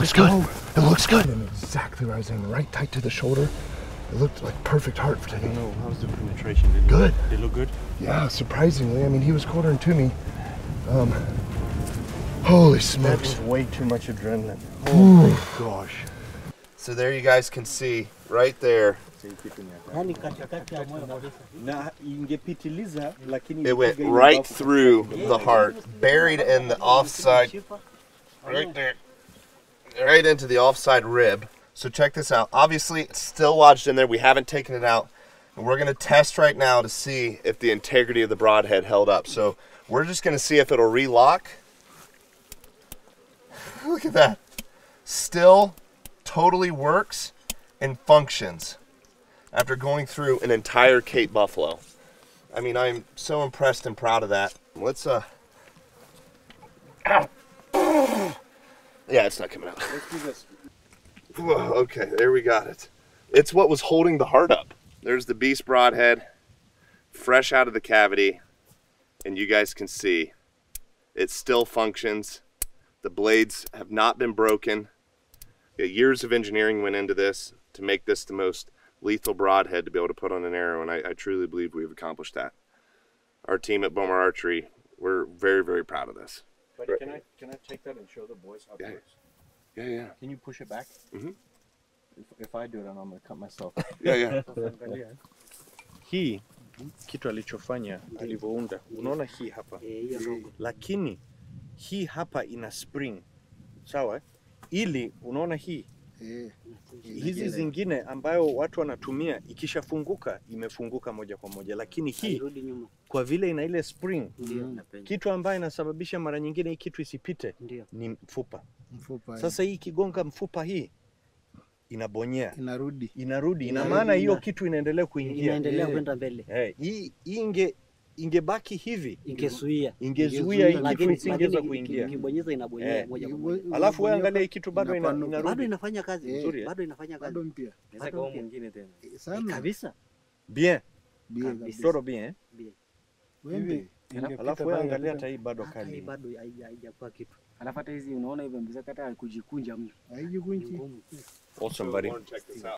looks good. It looks good. And exactly where I was aiming, right tight to the shoulder. It looked like perfect heart for taking. No, how's the penetration? Did Good. Look, did it look good? Yeah, surprisingly. I mean, he was quartering to me. Um, holy That smokes. was way too much adrenaline. Oh my gosh. So there you guys can see right there. Yani katikati ya moyo kabisa. Na ingepitiliza lakini It went right through the heart, buried in the offside, right there, right into the offside rib. So check this out. Obviously, it's still lodged in there. We haven't taken it out. And we're going to test right now to see if the integrity of the broadhead held up. So we're just going to see if it'll relock. Look at that. Still totally works and functions after going through an entire Cape Buffalo. I mean, I'm so impressed and proud of that. Let's, uh. Yeah, it's not coming out. Whoa, okay, there we got it. It's what was holding the heart up. There's the beast broadhead, fresh out of the cavity, and you guys can see it still functions. The blades have not been broken. Years of engineering went into this to make this the most lethal broadhead to be able to put on an arrow, and I, I truly believe we've accomplished that. Our team at Bowmar Archery, we're very, very proud of this. But can I can I take that and show the boys how it Yeah. works? Yeah, yeah, Can you push it back? Mhm. If, if I do it, I'm gonna cut myself. yeah, yeah. hii kitu alichofanya alivyounda, unaona hii hapa, hiyo ndogo. lakini hii hapa ina spring sawa, ili unaona hii hizi zingine ambayo watu wanatumia ikishafunguka imefunguka moja kwa moja, lakini hii kwa vile ina ile spring, mm. napenda. kitu ambayo inasababisha mara nyingine hii kitu isipite Ndiyo. ni mfupa. mfupa Sasa hii ikigonga mfupa hii inabonyea inarudi inarudi, ina maana hiyo kitu inaendelea kuingia. Inaendelea Eh. kwenda mbele. Eh, hii hii inge ingebaki hivi Ingezuia. ingezuia hii kitu isingeweza kuingia. ukibonyeza inabonyea Eh. moja kwa moja. Alafu wewe angalia hii kitu bado ina, Inapanuka. Bado inafanya kazi. Eh. Nzuri, eh? Bado inafanya kazi. bado mpya sasa kwa mwingine tena sana Kabisa. bien, kabisa. toro bien. eh? Bien. wewe Alafu wewe angalia hata hii bado kali, hii bado haijakuwa kitu. Alafu hata hizi unaona hivyo mbisa hata kujikunja mno. haijikunji Awesome buddy.